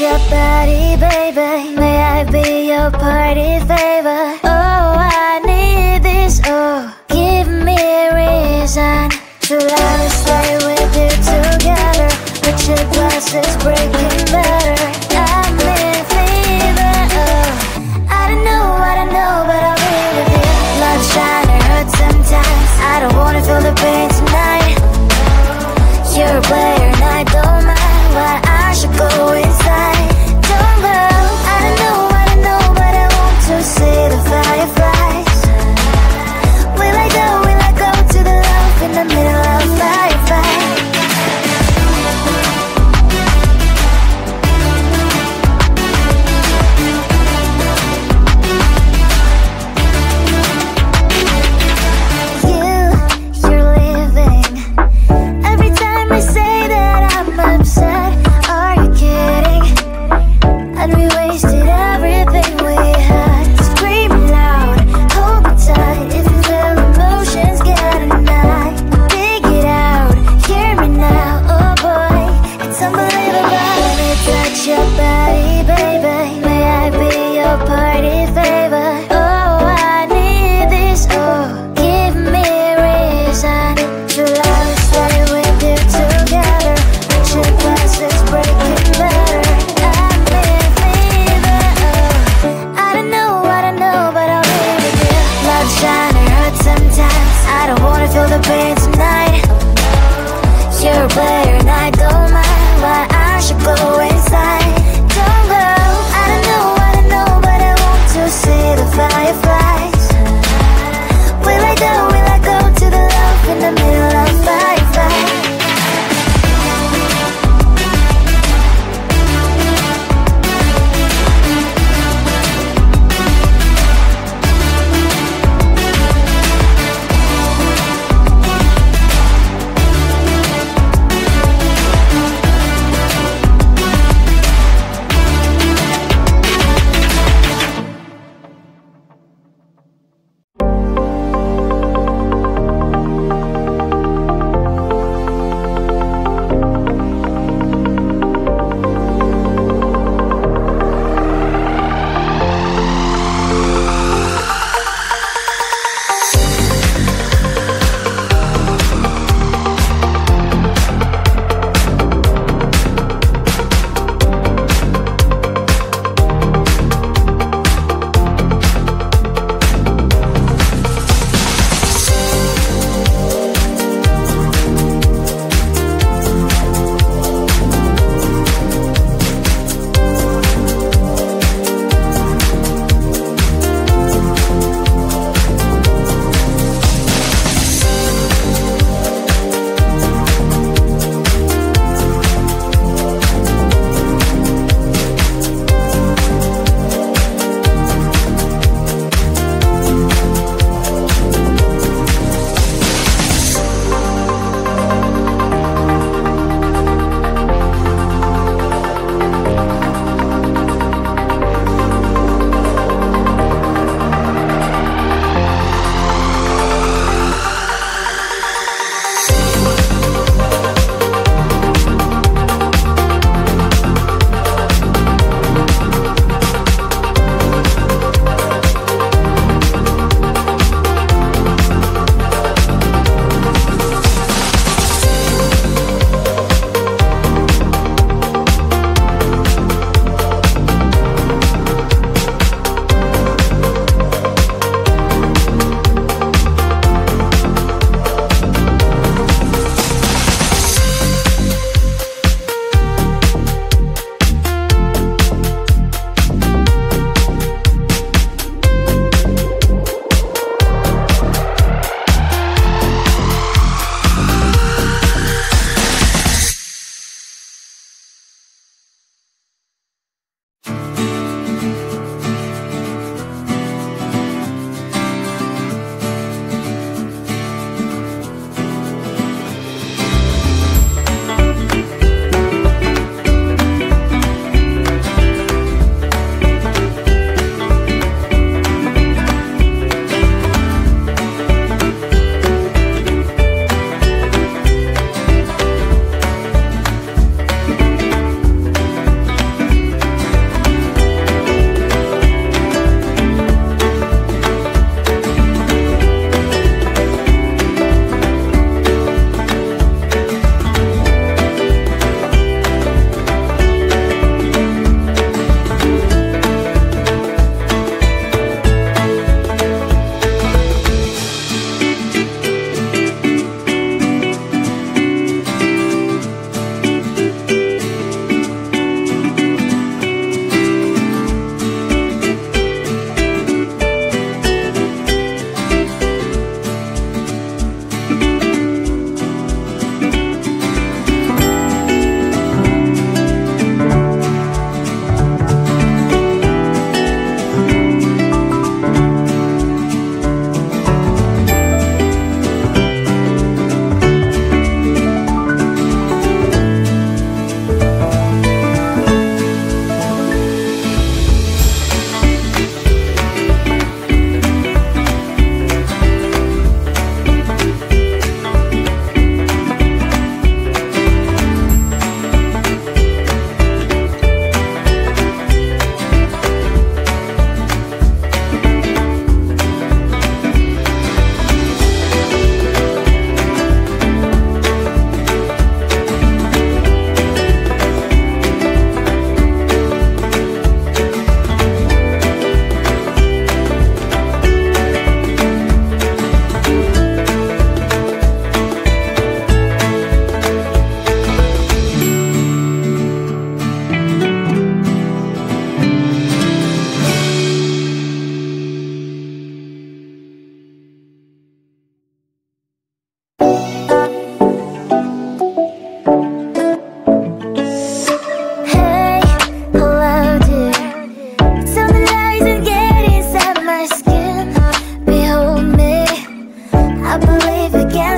your body, baby. May I be your party favor?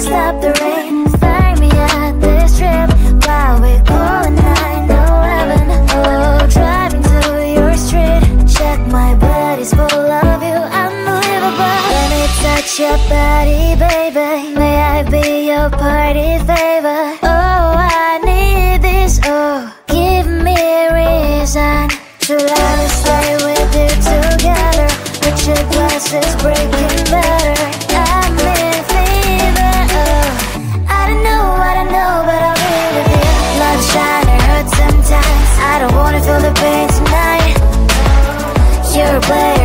stop the rain. Find me at this trip While we're going 911 Oh, driving to your street. Check my body's full of you. Unbelievable. Let me touch your body, baby May I be your party favor? Oh, I need this, oh Give me a reason to let me stay with you together. Put your glasses breaking better the pain tonight. You're a player